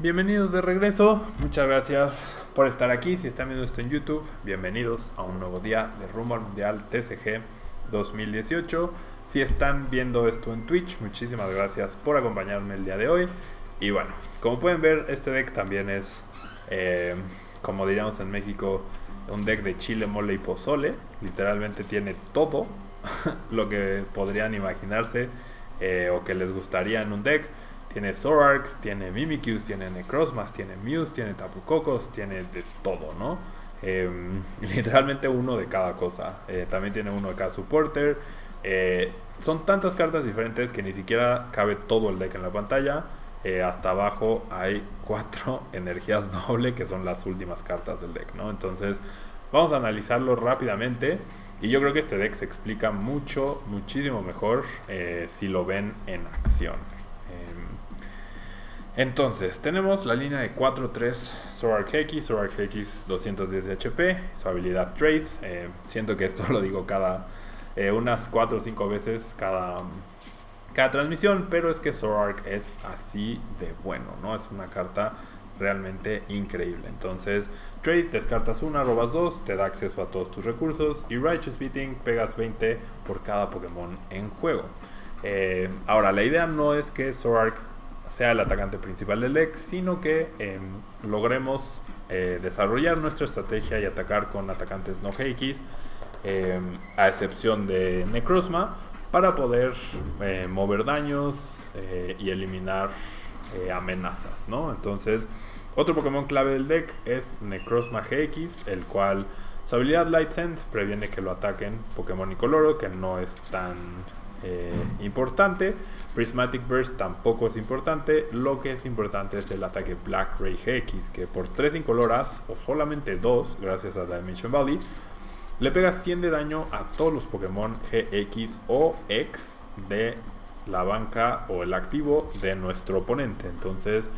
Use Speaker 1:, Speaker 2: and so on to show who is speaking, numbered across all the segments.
Speaker 1: Bienvenidos de regreso, muchas gracias por estar aquí. Si están viendo esto en YouTube, bienvenidos a un nuevo día de rumbo al Mundial TCG 2018. Si están viendo esto en Twitch, muchísimas gracias por acompañarme el día de hoy. Y bueno, como pueden ver, este deck también es, eh, como diríamos en México, un deck de chile, mole y pozole. Literalmente tiene todo lo que podrían imaginarse eh, o que les gustaría en un deck. Tiene Zorarks, tiene Mimikyus, tiene Necrozmas, tiene Muse, tiene Tapu Cocos, tiene de todo, ¿no? Em, literalmente uno de cada cosa. Eh, también tiene uno de cada supporter. Eh, son tantas cartas diferentes que ni siquiera cabe todo el deck en la pantalla. Eh, hasta abajo hay cuatro energías doble que son las últimas cartas del deck, ¿no? Entonces vamos a analizarlo rápidamente. Y yo creo que este deck se explica mucho, muchísimo mejor si lo ven en acción. Entonces, tenemos la línea de 4-3 Zorark X, Zorark X 210 de HP, su habilidad Trade. Eh, siento que esto lo digo cada eh, unas 4 o 5 veces cada, cada transmisión, pero es que Zorark es así de bueno, ¿no? Es una carta realmente increíble. Entonces, Trade, descartas una, robas dos, te da acceso a todos tus recursos. Y Righteous Beating, pegas 20 por cada Pokémon en juego. Eh, ahora, la idea no es que Zorark sea el atacante principal del deck, sino que em, logremos eh, desarrollar nuestra estrategia y atacar con atacantes no GX, em, a excepción de Necrozma, para poder eh, mover daños eh, y eliminar amenazas, ¿no? Entonces, otro Pokémon clave del deck es Necrozma GX, el cual su habilidad Light Send previene que lo ataquen Pokémon Incoloro, que no es tan importante. Prismatic Burst tampoco es importante. Lo que es importante es el ataque Black Ray GX, que por 3 incoloras, o solamente 2, gracias a Dimension Valley, le pega 100 de daño a todos los Pokémon GX o X de la banca o el activo de nuestro oponente. Entonces,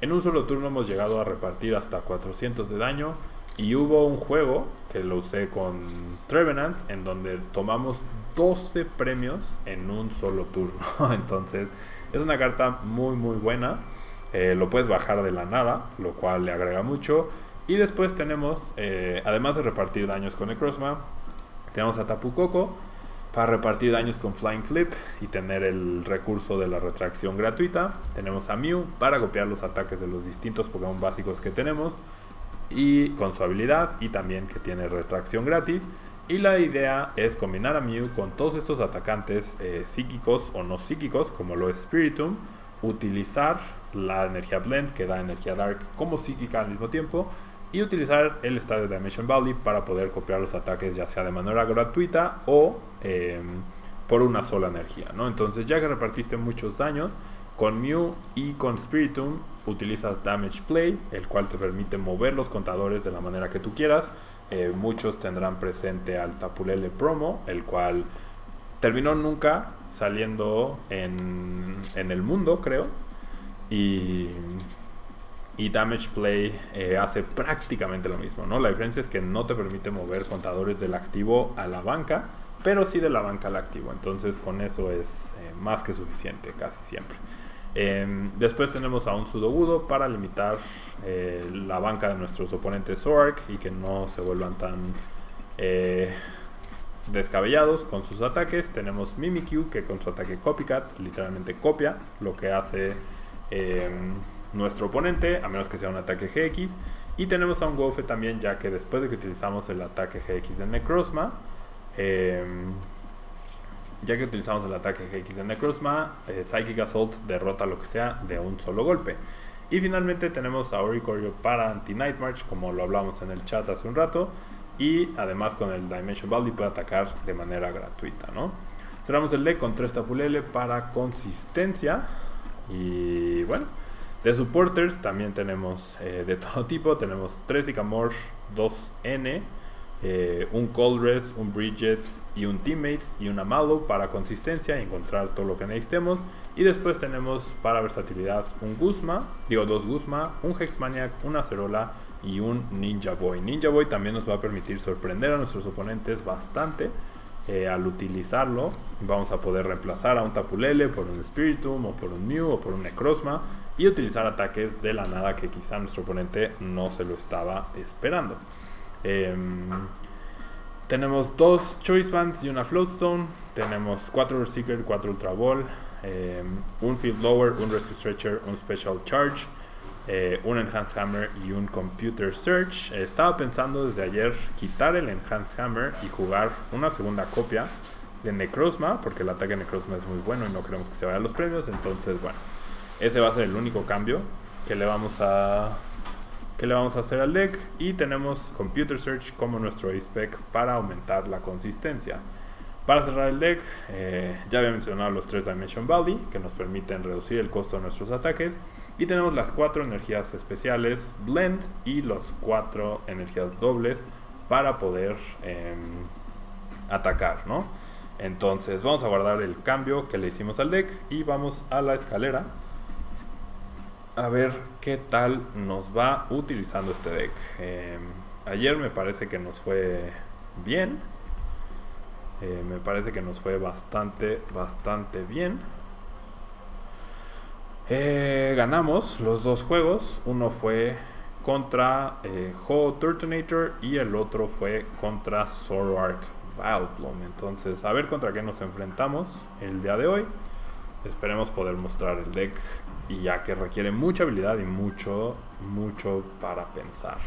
Speaker 1: en un solo turno hemos llegado a repartir hasta 400 de daño. Y hubo un juego que lo usé con Trevenant, en donde tomamos 12 premios en un solo turno. Entonces, es una carta muy, muy buena. Eh, lo puedes bajar de la nada, lo cual le agrega mucho. Y después tenemos, eh, además de repartir daños con Necrozma, tenemos a Tapu Koko para repartir daños con Flying Flip y tener el recurso de la retracción gratuita. Tenemos a Mew para copiar los ataques de los distintos Pokémon básicos que tenemos y con su habilidad y también que tiene retracción gratis. Y la idea es combinar a Mew con todos estos atacantes eh, psíquicos o no psíquicos, como lo es Spiritum, utilizar la energía Blend que da energía Dark como psíquica al mismo tiempo y utilizar el estadio de Dimension Valley para poder copiar los ataques ya sea de manera gratuita o em, por una sola energía. ¿no? Entonces ya que repartiste muchos daños, con Mew y con Spiritum utilizas Damage Play, el cual te permite mover los contadores de la manera que tú quieras eh, muchos tendrán presente al Tapulele Promo, el cual terminó nunca saliendo en, el mundo, creo. Y, y Damage Play eh, hace prácticamente lo mismo, ¿no? La diferencia es que no te permite mover contadores del activo a la banca, pero sí de la banca al activo. Entonces con eso es eh, más que suficiente casi siempre. Em, después tenemos a un Sudogudo para limitar eh, la banca de nuestros oponentes Zork y que no se vuelvan tan eh, descabellados con sus ataques. Tenemos Mimikyu que con su ataque Copycat literalmente copia lo que hace em, nuestro oponente, a menos que sea un ataque GX. Y tenemos a un Gofe también, ya que después de que utilizamos el ataque GX de Necrozma, em, ya que utilizamos el ataque GX de Necrozma, eh, Psychic Assault derrota lo que sea de un solo golpe. Y finalmente tenemos a Oricorio para Anti-Night March, como lo hablamos en el chat hace un rato. Y además con el Dimension Valley puede atacar de manera gratuita, ¿no? Cerramos el deck con 3 Tapulele para consistencia. Y bueno, de supporters también tenemos eh, de todo tipo. Tenemos 3 Icamor, 2 N, eh, un Coldress, un Bridget y un Teammates y una Malo para consistencia y encontrar todo lo que necesitemos. Y después tenemos para versatilidad un Guzma, digo dos Guzma, un Hexmaniac, una Acerola y un Ninja Boy. Ninja Boy también nos va a permitir sorprender a nuestros oponentes bastante. Eh, al utilizarlo vamos a poder reemplazar a un Tapulele por un Spiritum o por un Mew o por un Necrozma y utilizar ataques de la nada que quizá nuestro oponente no se lo estaba esperando. Em, tenemos dos Choice Bands y una Floatstone. Tenemos cuatro Secret, cuatro Ultra Ball, em, un Field Lower, un Rescue Stretcher, un Special Charge, eh, un Enhanced Hammer y un Computer Search. estaba pensando desde ayer quitar el Enhanced Hammer y jugar una segunda copia de Necrozma, porque el ataque de Necrozma es muy bueno y no queremos que se vaya a los premios. Entonces, bueno, ese va a ser el único cambio que le vamos a que le vamos a hacer al deck y tenemos Computer Search como nuestro spec para aumentar la consistencia. Para cerrar el deck, eh, ya había mencionado los 3 Dimension Valley que nos permiten reducir el costo de nuestros ataques y tenemos las 4 energías especiales Blend y los 4 energías dobles para poder em, atacar, ¿no? Entonces vamos a guardar el cambio que le hicimos al deck y vamos a la escalera a ver qué tal nos va utilizando este deck. Em, ayer me parece que nos fue bien. Eh, me parece que nos fue bastante, bastante bien. Eh, ganamos los dos juegos. Uno fue contra eh, Ho Turtonator y el otro fue contra Zoroark Vileplume. Entonces, a ver contra qué nos enfrentamos el día de hoy. Esperemos poder mostrar el deck y ya que requiere mucha habilidad y mucho, mucho para pensar.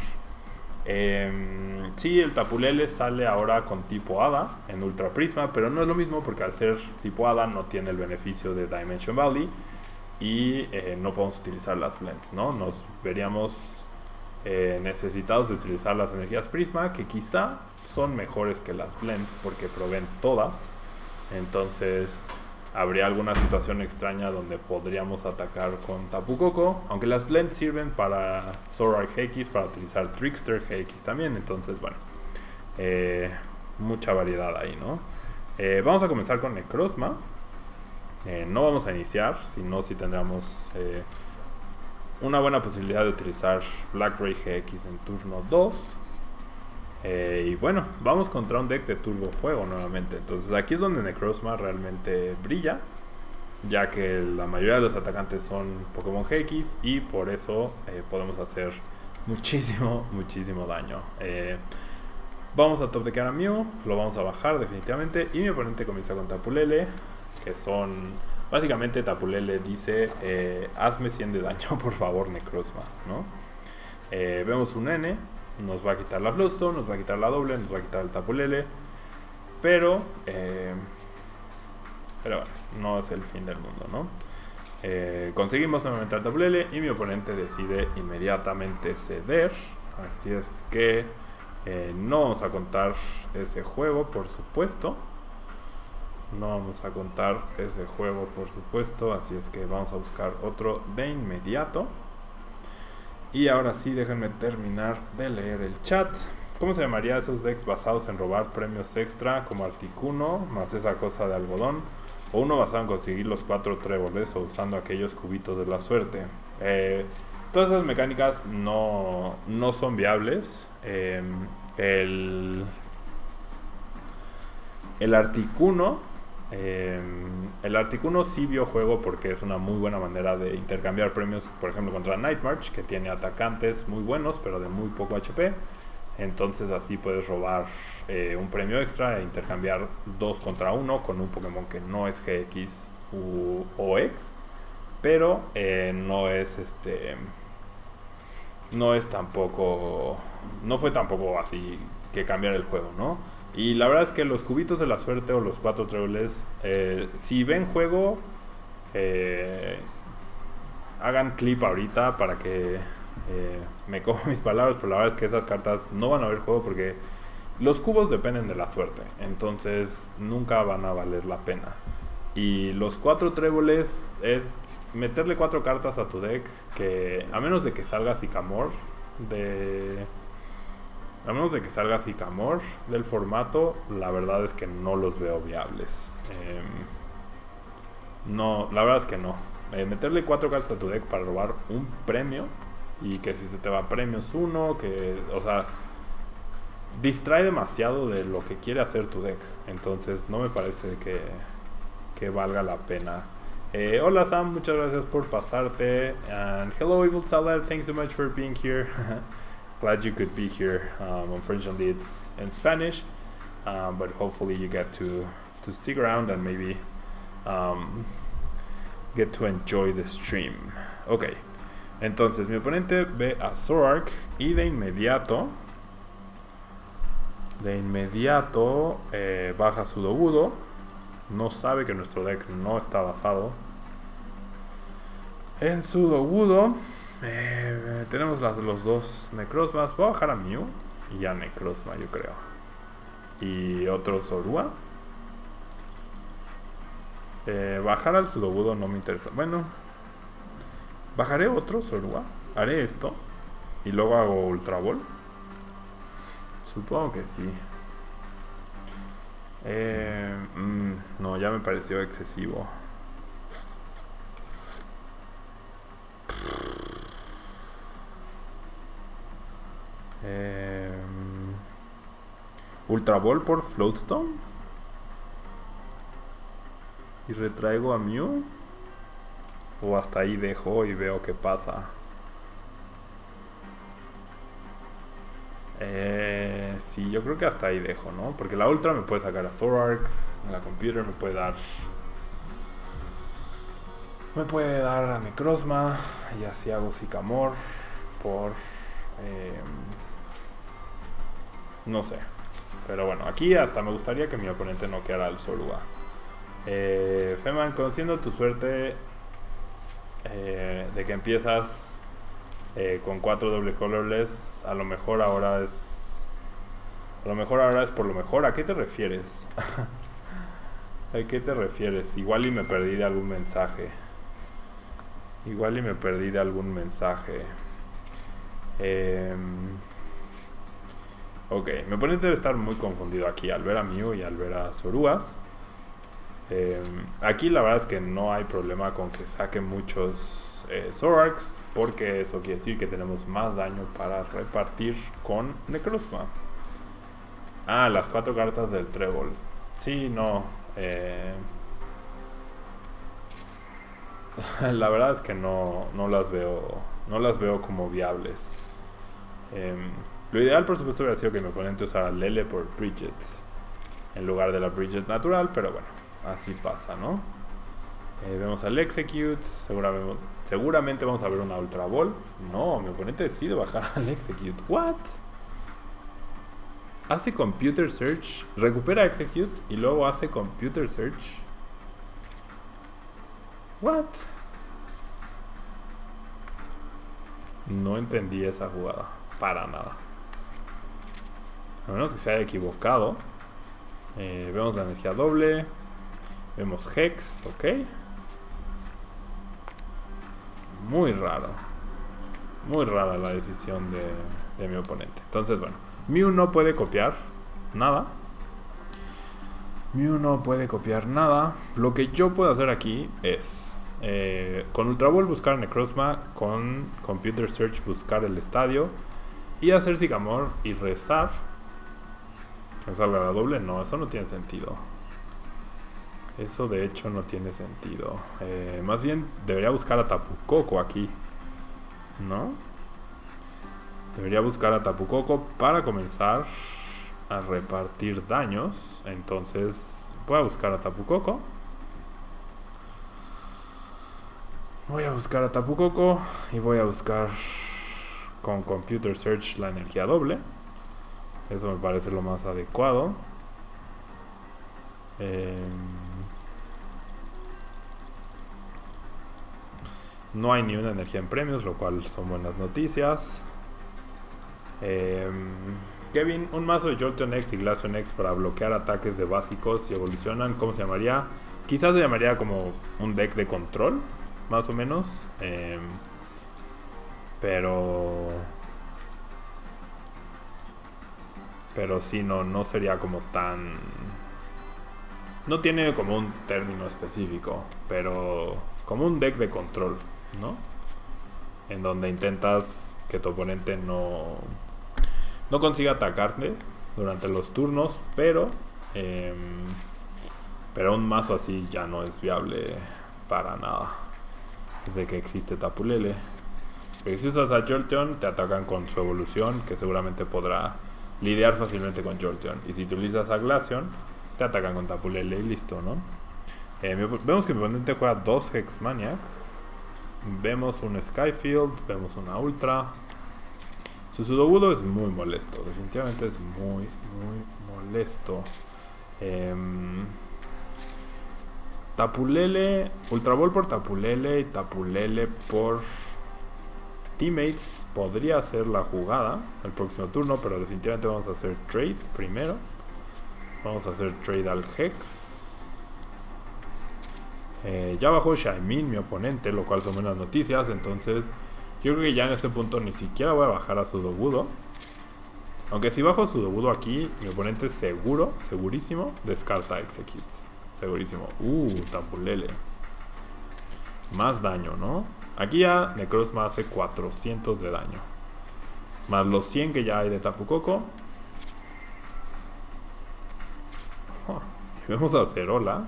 Speaker 1: Eh, sí, el Tapulele sale ahora con tipo Hada en Ultra Prisma, pero no es lo mismo porque al ser tipo Hada no tiene el beneficio de Dimension Valley y eh, no podemos utilizar las blends, ¿no? Nos veríamos eh, necesitados de utilizar las energías Prisma que quizá son mejores que las blends porque proveen todas. Entonces, habría alguna situación extraña donde podríamos atacar con Tapu Koko, aunque las blends sirven para Zoroark GX, para utilizar Trickster GX también, entonces bueno, eh, mucha variedad ahí, ¿no? Eh, vamos a comenzar con Necrozma, eh, no vamos a iniciar, sino si tendríamos una buena posibilidad de utilizar Black Ray GX en turno 2. Eh, y bueno, vamos contra un deck de Turbo Fuego nuevamente. Entonces aquí es donde Necrozma realmente brilla. Ya que la mayoría de los atacantes son Pokémon GX y por eso eh, podemos hacer muchísimo, muchísimo daño. Eh, vamos a top de a Mew, lo vamos a bajar definitivamente. Y mi oponente comienza con Tapulele, que son... Básicamente Tapulele dice, hazme 100 de daño por favor Necrozma, ¿no? vemos un N, nos va a quitar la Bloodstone, nos va a quitar la doble, nos va a quitar el Tapulele. Pero, eh, pero bueno, no es el fin del mundo, ¿no? Eh, conseguimos nuevamente el Tapulele y mi oponente decide inmediatamente ceder. Así es que eh, no vamos a contar ese juego, por supuesto. No vamos a contar ese juego, por supuesto. Así es que vamos a buscar otro de inmediato. Y ahora sí, déjenme terminar de leer el chat. ¿Cómo se llamaría esos decks basados en robar premios extra como Articuno, más esa cosa de algodón? O uno basado en conseguir los cuatro tréboles o usando aquellos cubitos de la suerte. Eh, todas esas mecánicas no, no son viables. Em, el, el Articuno Em, el Articuno sí vio juego porque es una muy buena manera de intercambiar premios, por ejemplo, contra Nightmarch, que tiene atacantes muy buenos, pero de muy poco HP. Entonces así puedes robar eh, un premio extra e intercambiar dos contra uno con un Pokémon que no es GX o X, pero eh, no es este, no es tampoco, no fue tampoco así que cambiar el juego, ¿no? Y la verdad es que los cubitos de la suerte o los cuatro tréboles, eh, si ven juego, eh, hagan clip ahorita para que eh, me cojo mis palabras, pero la verdad es que esas cartas no van a ver juego porque los cubos dependen de la suerte, entonces nunca van a valer la pena. Y los cuatro tréboles es meterle cuatro cartas a tu deck que, a menos de que salga Sicamor de a menos de que salga Sicamor del formato, la verdad es que no los veo viables. Em, no, la verdad es que no. Eh, meterle cuatro cartas a tu deck para robar un premio y que si se te va premios uno, que, o sea, distrae demasiado de lo que quiere hacer tu deck. Entonces no me parece que, que valga la pena Eh, hola Sam, muchas gracias por pasarte. And hello Evil Salad, thanks so much for being here. Glad you could be here. Um, unfortunately, it's in Spanish, um, but hopefully you get to to stick around and maybe um, get to enjoy the stream. Ok, entonces mi oponente ve a Zorark y de inmediato, de inmediato eh, baja su Dogudo. No sabe que nuestro deck no está basado en su Dogudo. Eh, tenemos los dos Necrozmas. Voy a bajar a Mew y a Necrozma, yo creo. Y otro Zorua. Eh, bajar al Sudobudo no me interesa. Bueno, bajaré otro Zorua. Haré esto. Y luego hago Ultra Ball. Supongo que sí. Eh, mm, no, ya me pareció excesivo. Eh, Ultra Ball por Floatstone. Y retraigo a Mew. O hasta ahí dejo y veo qué pasa. Eh, sí, yo creo que hasta ahí dejo, ¿no? Porque la Ultra me puede sacar a Zorark. La Computer me puede dar... Me puede dar a Necrozma. Y así hago Sycamore. Por... Eh, no sé. Pero bueno, aquí hasta me gustaría que mi oponente no quedara al Zorua. Eh, Feman, conociendo tu suerte eh, de que empiezas eh, con cuatro doble colorless, a lo mejor ahora es. A lo mejor ahora es por lo mejor. ¿A qué te refieres? ¿A qué te refieres? Igual y me perdí de algún mensaje. Igual y me perdí de algún mensaje. Eh, Ok, mi oponente debe estar muy confundido aquí al ver a Mew y al ver a Zoruas. Eh, aquí la verdad es que no hay problema con que saque muchos eh, porque eso quiere decir que tenemos más daño para repartir con Necrozma. Ah, las cuatro cartas del Trébol. Sí, no. Eh, la verdad es que no, no las veo. No las veo como viables. Eh, lo ideal, por supuesto, hubiera sido que mi oponente usara Lele por Bridget en lugar de la Bridget natural, pero bueno, así pasa, ¿no? Eh, vemos al Execute, seguramente, seguramente vamos a ver una Ultra Ball. No, mi oponente decide bajar al Execute. ¿What? Hace Computer Search, recupera Execute y luego hace Computer Search. ¿What? No entendí esa jugada, para nada. A menos que se haya equivocado. Eh, vemos la energía doble. Vemos Hex, ok. Muy raro. Muy rara la decisión de, mi oponente. Entonces, bueno. Mew no puede copiar nada. Mew no puede copiar nada. Lo que yo puedo hacer aquí es... Eh, con Ultra Ball buscar Necrozma. Con Computer Search buscar el estadio. Y hacer Sycamore y rezar salga la doble, no, eso no tiene sentido. Eso de hecho no tiene sentido. Eh, más bien debería buscar a Tapu Koko aquí. ¿No? Debería buscar a Tapu Koko para comenzar a repartir daños. Entonces voy a buscar a Tapu Koko. Voy a buscar a Tapu Koko y voy a buscar con Computer Search la energía doble. Eso me parece lo más adecuado. Eh, no hay ni una energía en premios, lo cual son buenas noticias. Eh, Kevin, un mazo de Jolteon X y Glaceon X para bloquear ataques de básicos y evolucionan, ¿cómo se llamaría? Quizás se llamaría como un deck de control, más o menos. Eh, pero Pero sí, no, no sería como tan... No tiene como un término específico, pero como un deck de control, ¿no? En donde intentas que tu oponente no, no consiga atacarte durante los turnos, pero, em, pero un mazo así ya no es viable para nada. Desde que existe Tapulele. Porque si usas a Jolteon, te atacan con su evolución, que seguramente podrá lidiar fácilmente con Jolteon. Y si utilizas a Glaceon, te atacan con Tapulele y listo, ¿no? Eh, vemos que mi oponente juega dos Hexmaniac. Vemos un Skyfield, vemos una Ultra. Su Sudobudo es muy molesto, definitivamente es muy, muy molesto. Em, Tapulele, Ultra Ball por Tapulele y Tapulele por Teammates podría ser la jugada el próximo turno, pero definitivamente vamos a hacer trade primero. Vamos a hacer trade al Hex. Eh, ya bajó Shaimin, mi oponente, lo cual son buenas noticias. Entonces, yo creo que ya en este punto ni siquiera voy a bajar a su Dobudo. Aunque si bajo su Dobudo aquí, mi oponente seguro, segurísimo, descarta Executes. Segurísimo. Uh, Tapulele. Más daño, ¿no? Aquí ya Necrozma hace 400 de daño. Más los 100 que ya hay de Tapu Koko. vemos a Cerola.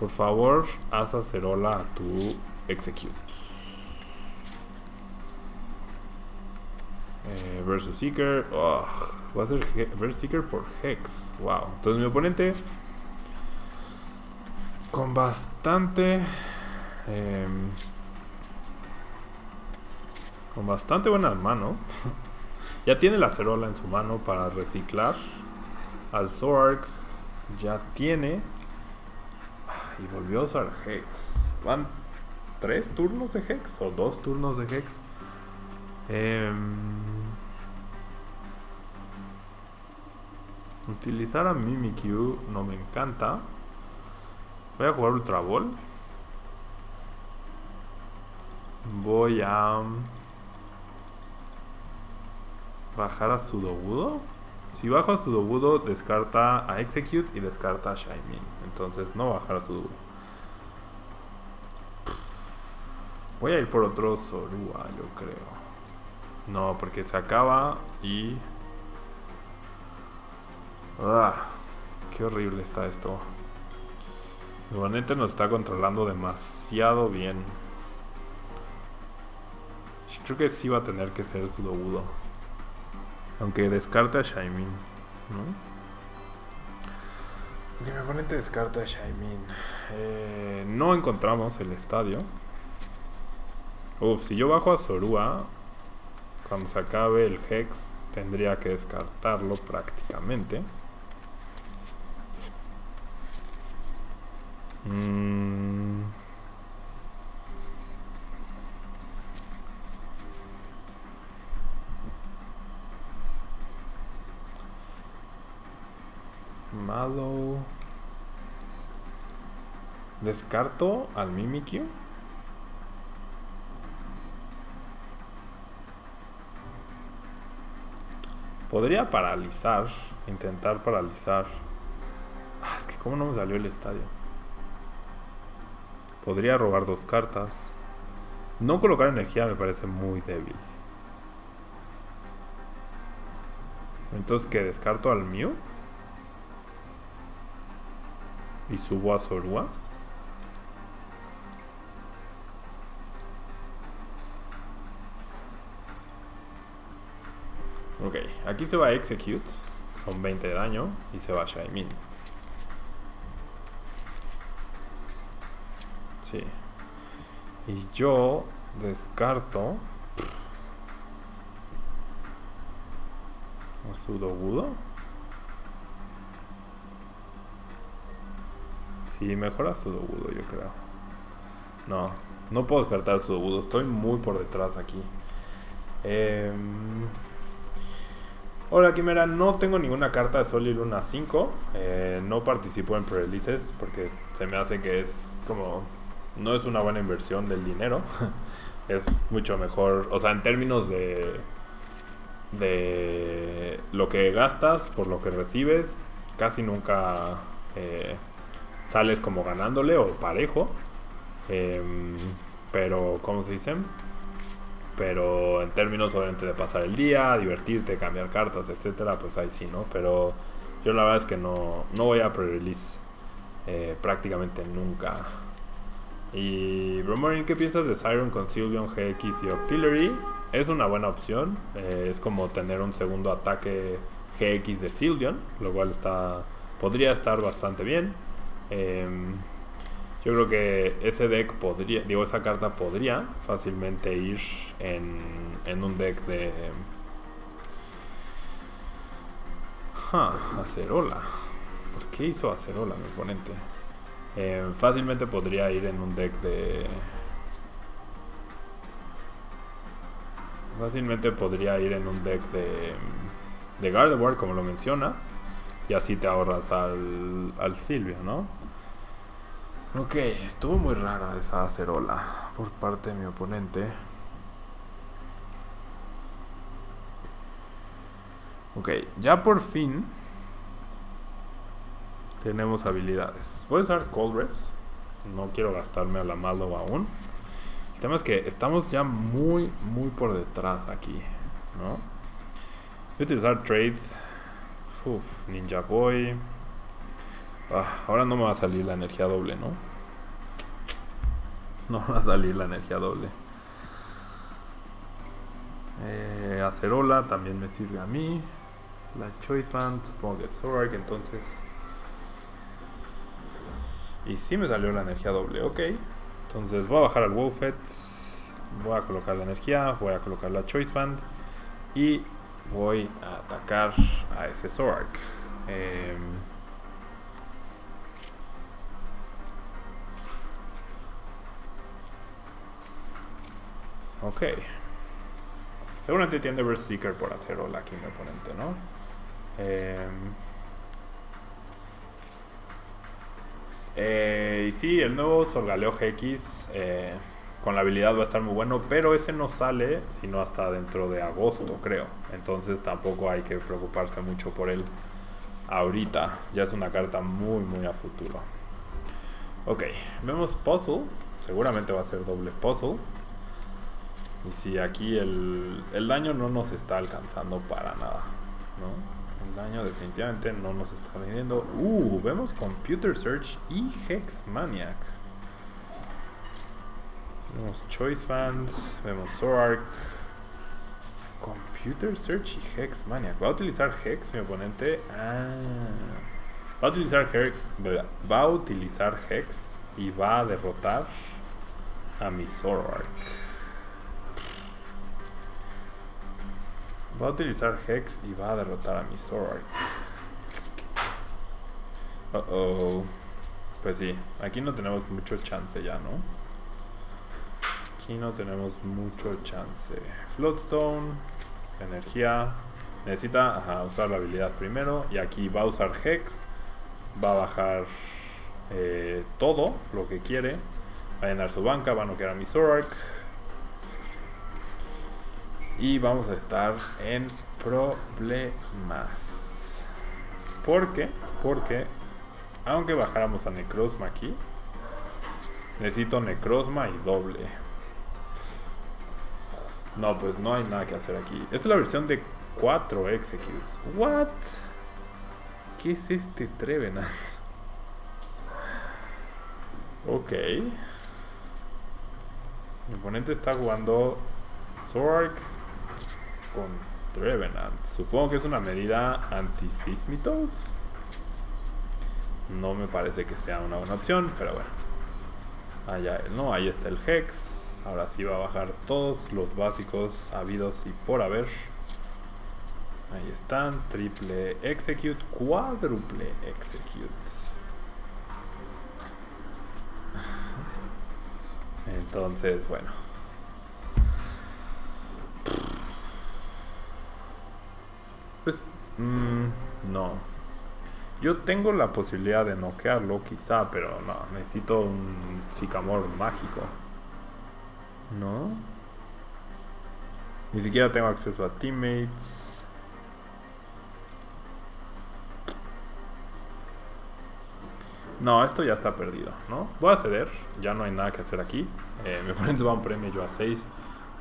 Speaker 1: Por favor, haz a Cerola a tu Execute. Eh, versus Seeker. va a ser Versus Seeker por Hex. Wow. Entonces mi oponente con bastante... Em, con bastante buena mano. ya tiene la cerola en su mano para reciclar. Al Zorg ya tiene... Y volvió a usar Hex. ¿Van tres turnos de Hex o dos turnos de Hex? Em, utilizar a Mimikyu no me encanta. Voy a jugar Ultra Ball. Voy a bajar a Sudobudo. Si bajo a Sudobudo, descarta a Execute y descarta a Shiny. Entonces no bajar a Sudobudo. Voy a ir por otro Sorua, yo creo. No, porque se acaba y... Ah, qué horrible está esto. Oponente nos está controlando demasiado bien. Creo que sí va a tener que ser su Sudobudo. Aunque descarte a Shaimin, ¿no? mi oponente descarta a Shaimin. Eh, no encontramos el estadio. Uf, si yo bajo a Sorua, cuando se acabe el Hex, tendría que descartarlo prácticamente. Mm. Descarto al Mimikyu. Podría paralizar, intentar paralizar. Ah, es que cómo no me salió el estadio. Podría robar dos cartas. No colocar energía me parece muy débil. Entonces, ¿qué? ¿Descarto al mío? Y subo a Sorua. Ok, aquí se va a Execute. Son 20 de daño. Y se va a Shaimin. Y yo descarto a Sudobudo. Sí, mejor a Sudobudo, yo creo. No, no puedo descartar a Sudobudo. Estoy muy por detrás aquí. Eh, Hola Quimera, no tengo ninguna carta de Sol y Luna 5. Eh, no participo en pre-releases porque se me hace que es como no es una buena inversión del dinero. es mucho mejor, o sea, en términos de de lo que gastas por lo que recibes, casi nunca eh, sales como ganándole o parejo. Em, pero, ¿cómo se dice? Pero en términos obviamente de pasar el día, divertirte, cambiar cartas, etcétera, pues ahí sí, ¿no? Pero yo la verdad es que no, no voy a pre-release eh, prácticamente nunca Y Bromorin, ¿qué piensas de Siren con Sylveon GX y Octillery? Es una buena opción. Eh, es como tener un segundo ataque GX de Sylveon, lo cual está podría estar bastante bien. Em, yo creo que ese deck podría, digo, esa carta podría fácilmente ir en, en un deck de... Ja, Acerola. ¿Por qué hizo Acerola mi oponente? Eh, fácilmente podría ir en un deck de... Fácilmente podría ir en un deck de... De Gardevoir, como lo mencionas. Y así te ahorras al, al Silvio, ¿no? Ok, estuvo muy rara esa acerola por parte de mi oponente. Ok, ya por fin tenemos habilidades. Voy a usar Coldress. No quiero gastarme a la malo aún. El tema es que estamos ya muy, muy por detrás aquí, ¿no? Voy a utilizar trades. Uf, Ninja Boy. Ah, ahora no me va a salir la energía doble, ¿no? No va a salir la energía doble. Eh, acerola también me sirve a mí. La Choice Band, supongo que es Zork, entonces y sí me salió la energía doble, ok. Entonces voy a bajar al Wowfet. Voy a colocar la energía, voy a colocar la Choice Band. Y voy a atacar a ese Zorak. Em, ok. Seguramente tiene Burst Seeker por hacer hola aquí mi oponente, ¿no? Eh, Eh, y sí, el nuevo Solgaleo GX eh, con la habilidad va a estar muy bueno, pero ese no sale sino hasta dentro de agosto, creo. Entonces tampoco hay que preocuparse mucho por él ahorita. Ya es una carta muy, muy a futuro. Ok, vemos Puzzle. Seguramente va a ser doble Puzzle. Y si aquí el, el daño no nos está alcanzando para nada, ¿no? El daño definitivamente no nos está vendiendo. Uh, vemos Computer Search y Hex Maniac. Vemos Choice Band, vemos Zorark. Computer Search y Hex Maniac. ¿Va a utilizar Hex mi oponente? Ah. Va a utilizar Hex. Va a utilizar Hex y va a derrotar a mi Zorark. Va a utilizar Hex y va a derrotar a mi Sword. Uh oh. Pues sí, aquí no tenemos mucho chance ya, ¿no? Aquí no tenemos mucho chance. Floodstone, energía. Necesita usar la habilidad primero. Y aquí va a usar Hex. Va a bajar eh, todo lo que quiere. Va a llenar su banca, va a noquear a mi Zorak y vamos a estar en problemas. ¿Por qué? Porque aunque bajáramos a Necrozma aquí, necesito Necrozma y doble. No, pues no hay nada que hacer aquí. Esta es la versión de 4 executes. What? ¿Qué es este Trevenant? ok. Mi oponente está jugando Zork con Trevenant. Supongo que es una medida antisísmitos. No me parece que sea una buena opción, pero bueno. Allá, no, ahí está el Hex. Ahora sí va a bajar todos los básicos habidos y por haber. Ahí están, triple execute, cuádruple execute. Entonces, bueno. Pues, mmm, no. Yo tengo la posibilidad de noquearlo, quizá, pero no, necesito un sicamor mágico. ¿No? Ni siquiera tengo acceso a teammates. No, esto ya está perdido, ¿no? Voy a ceder, ya no hay nada que hacer aquí. Eh, me ponen va un premio yo a 6.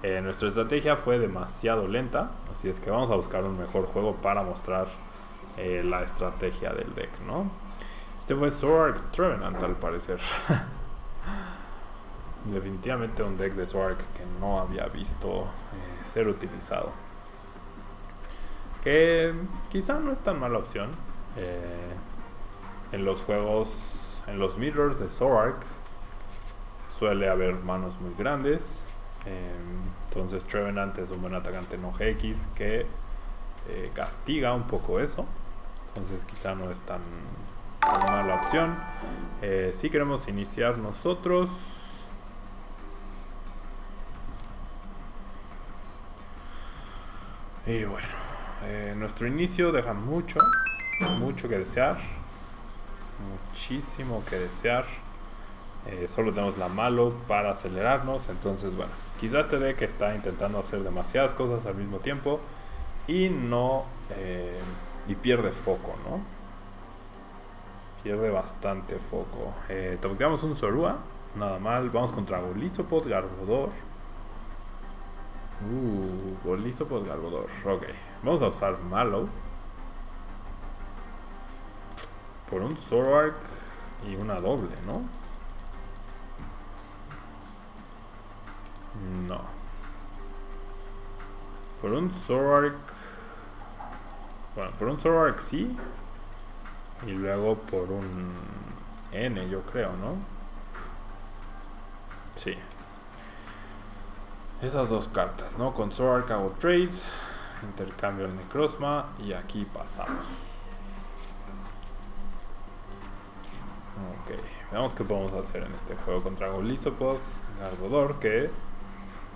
Speaker 1: Eh, nuestra estrategia fue demasiado lenta, así es que vamos a buscar un mejor juego para mostrar eh, la estrategia del deck, ¿no? Este fue Sword Trevenant al parecer. definitivamente un deck de Zoroark que no había visto eh, ser utilizado. Que quizá no es tan mala opción. Eh, en los juegos, en los mirrors de Zoroark, suele haber manos muy grandes. Em, entonces Trevenant es un buen atacante no GX que eh, castiga un poco eso. Entonces quizá no es tan, mala opción. Eh, si queremos iniciar nosotros. Y bueno, eh, nuestro inicio deja mucho, mucho que desear. Muchísimo que desear. Eh, solo tenemos la malo para acelerarnos. Entonces, bueno, quizás este deck está intentando hacer demasiadas cosas al mismo tiempo y no. Eh, y pierde foco, ¿no? Pierde bastante foco. Eh, un Zorua, nada mal. Vamos contra Golizopod, Garbodor. Uh, Golizopod, Garbodor. Ok, vamos a usar Malo. Por un Zoroark y una doble, ¿no? No. Por un Zoroark... Bueno, por un Zoroark sí. Y luego por un N, yo creo, ¿no? Sí. Esas dos cartas, ¿no? Con Zoroark hago. Intercambio el Necrozma. Y aquí pasamos. Ok. Veamos qué podemos hacer en este juego contra Golizopod. Garbodor, que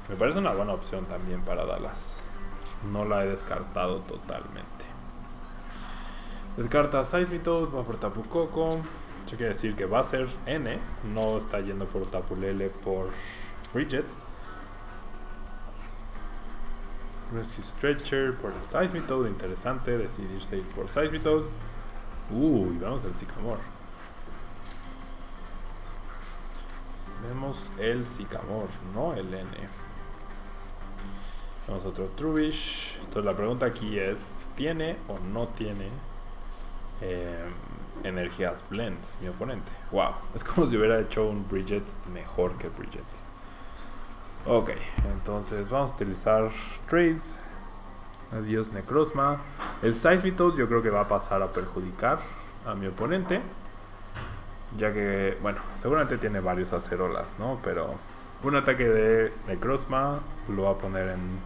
Speaker 1: me parece una buena opción también para Dallas. No la he descartado totalmente. Descarta Seismitoad, va por Tapu Koko. Eso quiere decir que va a ser N. No está yendo por Tapulele por Bridget. Rescue Stretcher por el Seismitoad. Interesante decidirse ir por Seismitoad. Uy, vamos al Sycamore. Vemos el Sycamore, no el N. Tenemos otro Trubish. Entonces la pregunta aquí es, ¿tiene o no tiene em, energías Blend mi oponente? Wow, es como si hubiera hecho un Bridget mejor que Bridget. Ok, entonces vamos a utilizar Trades. Adiós Necrozma. El Seismitoad yo creo que va a pasar a perjudicar a mi oponente. Ya que, bueno, seguramente tiene varios acerolas, ¿no? Pero un ataque de Necrozma lo va a poner en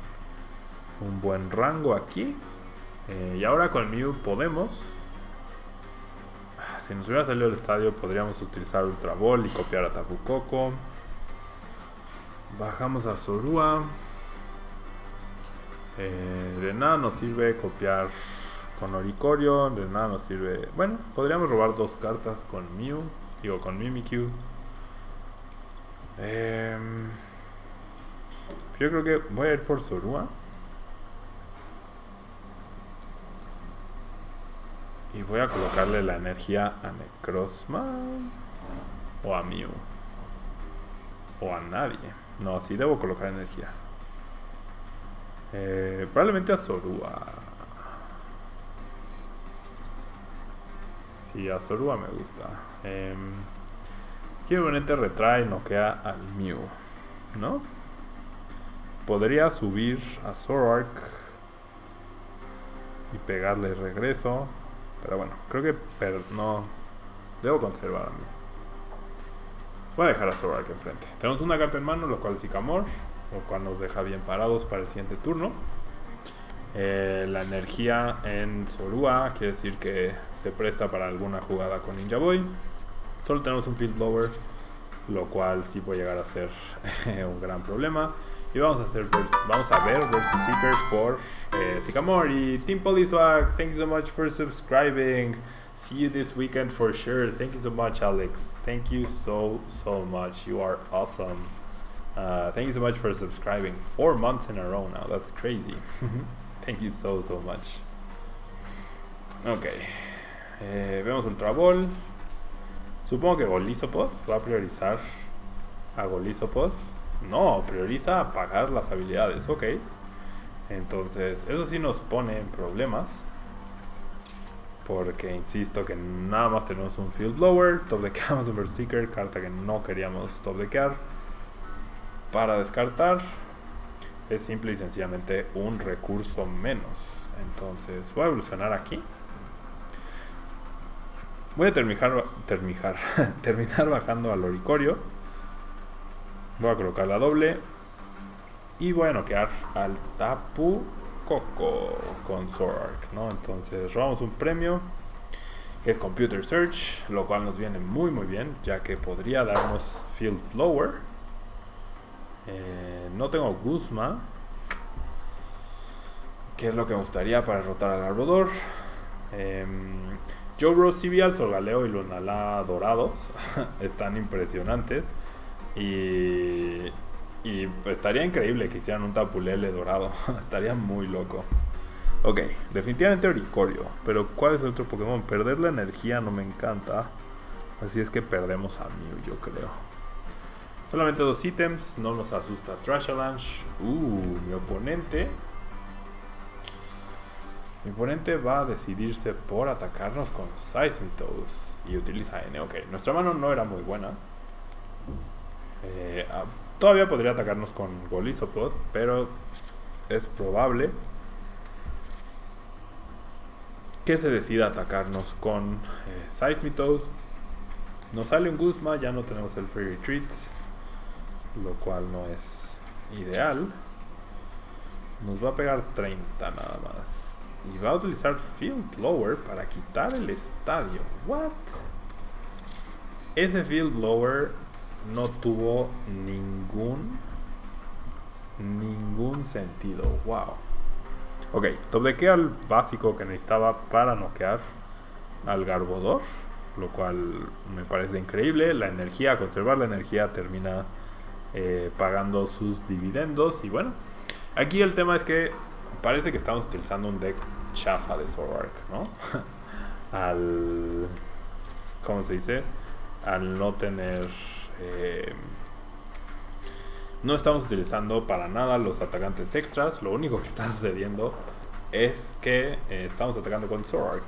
Speaker 1: un buen rango aquí. Eh, y ahora con Mew podemos. Si nos hubiera salido del estadio, podríamos utilizar Ultra Ball y copiar a Tapu Koko. Bajamos a Zorua. Eh, de nada nos sirve copiar con Oricorio. De nada nos sirve. Bueno, podríamos robar dos cartas con Mew. Digo, con Mimikyu. Em, yo creo que voy a ir por Zorua. Y voy a colocarle la energía a Necrozma. O a Mew. O a nadie. No, sí debo colocar energía. Eh, probablemente a Zorua. Sí, a Zorua me gusta. Eh, bonito retrae y noquea al Mew. ¿No? Podría subir a Zoroark y pegarle regreso. Pero bueno, creo que no. Debo conservar a mí. Voy a dejar a Zoroark enfrente. Tenemos una carta en mano, lo cual Sycamore, lo cual nos deja bien parados para el siguiente turno. Eh, la energía en Zorua quiere decir que se presta para alguna jugada con Ninja Boy. Solo tenemos un Field Blower, lo cual sí puede llegar a ser un gran problema. Y vamos a hacer vamos a ver versus Seeker por eh, Sycamore y Team Poliswag. Thank you so much for subscribing. See you this weekend for sure. Thank you so much, Alex. Thank you so so much. You are awesome. Uh, thank you so much for subscribing. Four months in a row now. That's crazy. thank you so so much. Ok. Eh, vemos Ultra Ball. Supongo que Golizopod va a priorizar a Golizopod no, prioriza apagar las habilidades, ok. Entonces, eso sí nos pone en problemas. Porque insisto que nada más tenemos un Field Blower, topdequeamos un Berserker, carta que no queríamos topdequear. para descartar es simple y sencillamente un recurso menos. Entonces voy a evolucionar aquí. Voy a terminar, terminar, terminar bajando al oricorio. Voy a colocar la doble. Y voy a noquear al Tapu Coco con Zork, ¿no? Entonces robamos un premio que es Computer Search, lo cual nos viene muy muy bien, ya que podría darnos Field Blower. Eh, no tengo Guzma, que es lo que me gustaría para derrotar al Arbodor. Eh, Joe Civial, Solgaleo y Lunala dorados están impresionantes. Y, y estaría increíble que hicieran un Tapulele dorado. estaría muy loco. Ok, definitivamente Oricorio. Pero ¿cuál es el otro Pokémon? Perder la energía no me encanta. Así es que perdemos a Mew, yo creo. Solamente dos ítems, no nos asusta Trash Avalanche. Uh, mi oponente mi oponente va a decidirse por atacarnos con Seismitoad y utiliza N. Ok, nuestra mano no era muy buena. Eh, ah, todavía podría atacarnos con Golisopod, pero es probable que se decida atacarnos con eh, Seismitoad. Nos sale un Guzma, ya no tenemos el Free Retreat, lo cual no es ideal. Nos va a pegar 30 nada más. Y va a utilizar Field Blower para quitar el estadio. What? Ese Field Blower no tuvo ningún ningún sentido. Wow. Ok, doblequé al básico que necesitaba para noquear al Garbodor. Lo cual me parece increíble. La energía, conservar la energía termina eh, pagando sus dividendos. Y bueno, aquí el tema es que parece que estamos utilizando un deck chafa de Zoroark, ¿no? al. ¿Cómo se dice? Al no tener. Eh, no estamos utilizando para nada los atacantes extras. Lo único que está sucediendo es que eh, estamos atacando con Zoroark.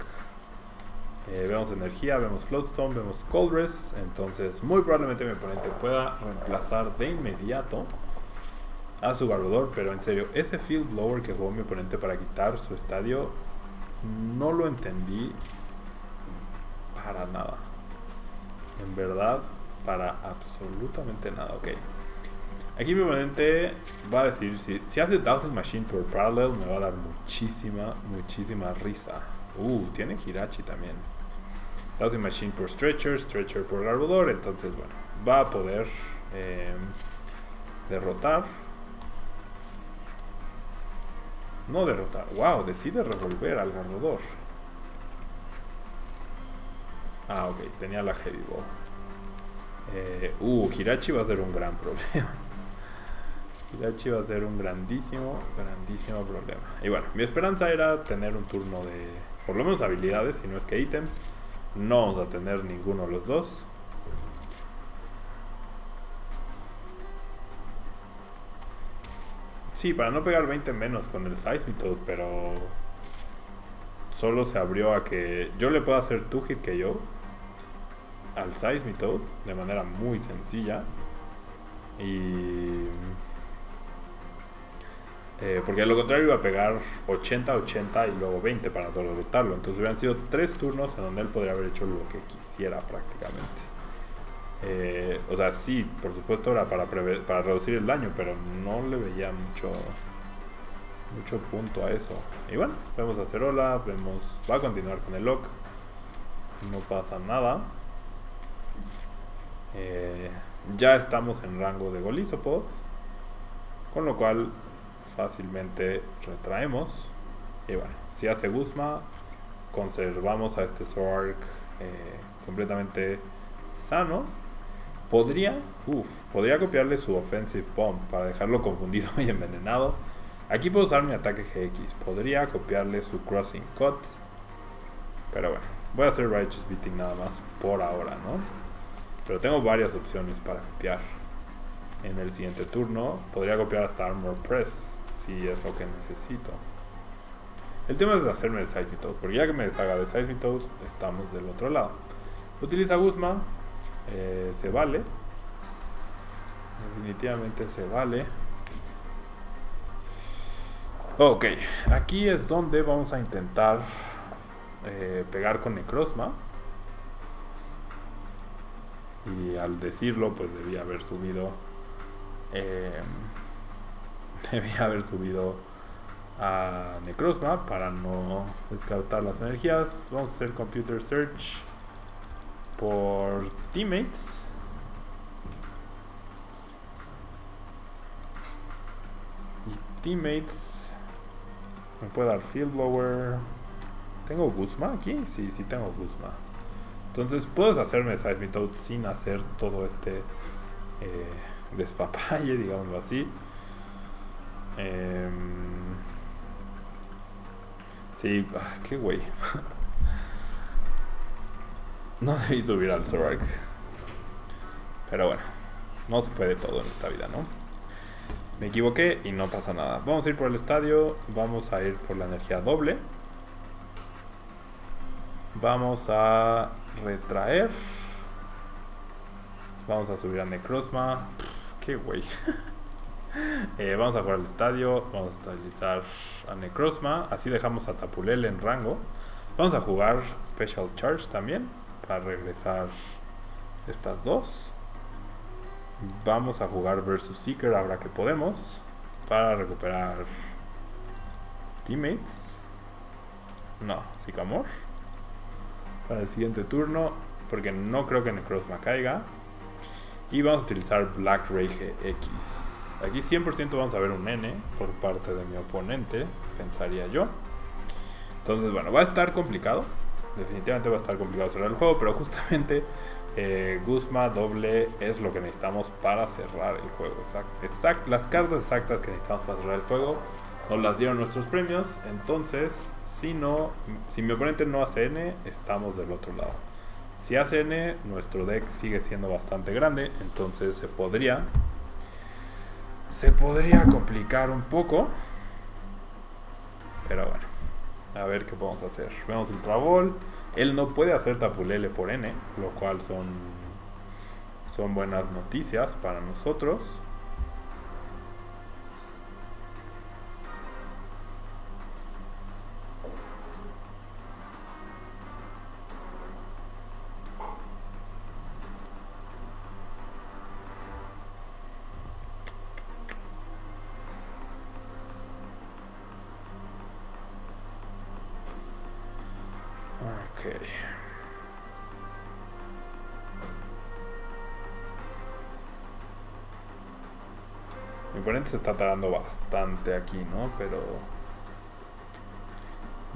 Speaker 1: Eh, vemos energía, vemos Floatstone, vemos Coldress. Entonces, muy probablemente mi oponente pueda reemplazar de inmediato a su Garbodor, pero en serio, ese Field Blower que jugó mi oponente para quitar su estadio, no lo entendí para nada. En verdad, para absolutamente nada. Ok. Aquí mi va a decir, si, si hace Thousand Machine por Parallel, me va a dar muchísima, muchísima risa. Uh, tiene Hirachi también. Thousand Machine por Stretcher, Stretcher por Garbodor, entonces bueno, va a poder eh, derrotar no derrotar. Wow, decide revolver al ganador. Ah, ok, tenía la Heavy Ball. Eh, uh, Hirachi va a ser un gran problema. Hirachi va a ser un grandísimo, grandísimo problema. Y bueno, mi esperanza era tener un turno de, por lo menos habilidades, si no es que ítems. No vamos a tener ninguno de los dos. Sí, para no pegar 20 menos con el Seismitoad, pero solo se abrió a que yo le pueda hacer tu hit que yo al Seismitoad de manera muy sencilla. Y. Eh, porque a lo contrario iba a pegar 80, 80 y luego 20 para derrotarlo. Entonces hubieran sido tres turnos en donde él podría haber hecho lo que quisiera prácticamente. Eh, o sea, sí, por supuesto era para, para reducir el daño, pero no le veía mucho mucho punto a eso. Y bueno, vemos a Cerola, vemos, va a continuar con el lock. No pasa nada. Eh, ya estamos en rango de Golisopod. Con lo cual fácilmente retraemos. Y bueno, si hace Guzma, conservamos a este Zork eh, completamente sano. Podría, podría copiarle su Offensive Bomb para dejarlo confundido y envenenado. Aquí puedo usar mi ataque GX. Podría copiarle su Crossing Cut. Pero bueno, voy a hacer Righteous Beating nada más por ahora, ¿no? Pero tengo varias opciones para copiar. En el siguiente turno podría copiar hasta Armor Press, si es lo que necesito. El tema es hacerme de Seismitoad, porque ya que me deshaga de Seismitoad, estamos del otro lado. Utiliza Guzma, eh, se vale. Definitivamente se vale. Ok, aquí es donde vamos a intentar eh, pegar con Necrozma. Y al decirlo, pues debía haber subido. Eh, debía haber subido a Necrozma para no descartar las energías. Vamos a hacer computer search por teammates. Y teammates. Me puede dar field blower. ¿Tengo Guzma aquí? Sí, sí tengo Guzma. Entonces puedes hacerme Seismitoad sin hacer todo este eh, despapalle, digámoslo así. Eh, sí, ah, qué güey. no debí subir al Zorak. Pero bueno, no se puede todo en esta vida, ¿no? Me equivoqué y no pasa nada. Vamos a ir por el estadio, vamos a ir por la energía doble. Vamos a retraer. Vamos a subir a Necrozma. Qué güey. Eh, vamos a jugar al estadio. Vamos a estabilizar a Necrozma. Así dejamos a Tapulel en rango. Vamos a jugar Special Charge también. Para regresar estas dos. Vamos a jugar versus Seeker ahora que podemos. Para recuperar teammates. No, Sycamore para el siguiente turno, porque no creo que Necrozma caiga. Y vamos a utilizar Black Rage X. Aquí 100% vamos a ver un N por parte de mi oponente, pensaría yo. Entonces, bueno, va a estar complicado. Definitivamente va a estar complicado cerrar el juego, pero justamente eh, Guzma doble es lo que necesitamos para cerrar el juego. Exact, las cartas exactas que necesitamos para cerrar el juego nos las dieron nuestros premios. Entonces, si no, si mi oponente no hace N, estamos del otro lado. Si hace N, nuestro deck sigue siendo bastante grande, entonces se podría se podría complicar un poco. Pero bueno, a ver qué podemos hacer. Vemos Ultra Ball. Él no puede hacer Tapulele por N, lo cual son son buenas noticias para nosotros. Se está tardando bastante aquí, ¿no? Pero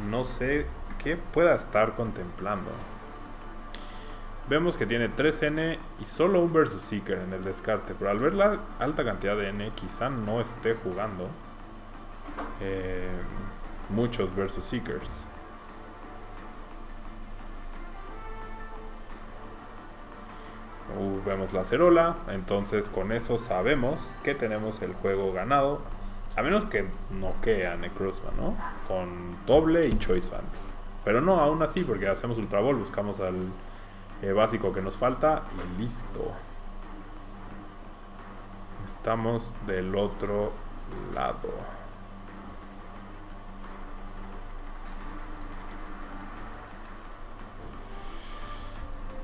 Speaker 1: no sé qué pueda estar contemplando. Vemos que tiene 3N y solo un versus Seeker en el descarte. Pero al ver la alta cantidad de N, quizá no esté jugando eh, muchos versus Seekers. Vemos la cerola, entonces con eso sabemos que tenemos el juego ganado, a menos que no quede a Necrozma, ¿no? Con doble y Choice Band. Pero no, aún así, porque hacemos Ultra Ball, buscamos al eh, básico que nos falta y listo. Estamos del otro lado.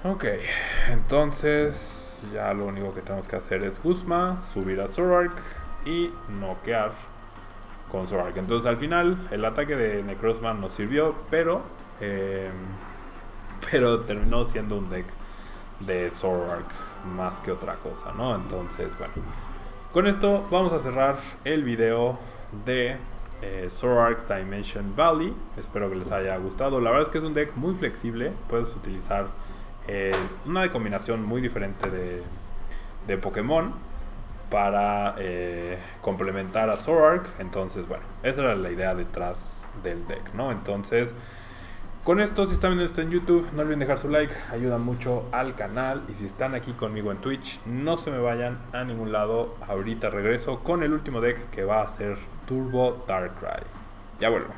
Speaker 1: Ok, entonces ya lo único que tenemos que hacer es Guzma, subir a Zorark y noquear con Zorark. Entonces al final el ataque de Necrozman nos sirvió, pero, em, pero terminó siendo un deck de Zorark más que otra cosa, ¿no? Entonces, bueno, con esto vamos a cerrar el video de eh, Dimension Valley. Espero que les haya gustado. La verdad es que es un deck muy flexible, puedes utilizar eh, una combinación muy diferente de, Pokémon para eh, complementar a Zoroark. Entonces, bueno, esa era la idea detrás del deck, ¿no? Entonces, con esto, si están viendo esto en YouTube, no olviden dejar su like, ayuda mucho al canal. Y si están aquí conmigo en Twitch, no se me vayan a ningún lado. Ahorita regreso con el último deck que va a ser Turbo Darkrai. Ya vuelvo.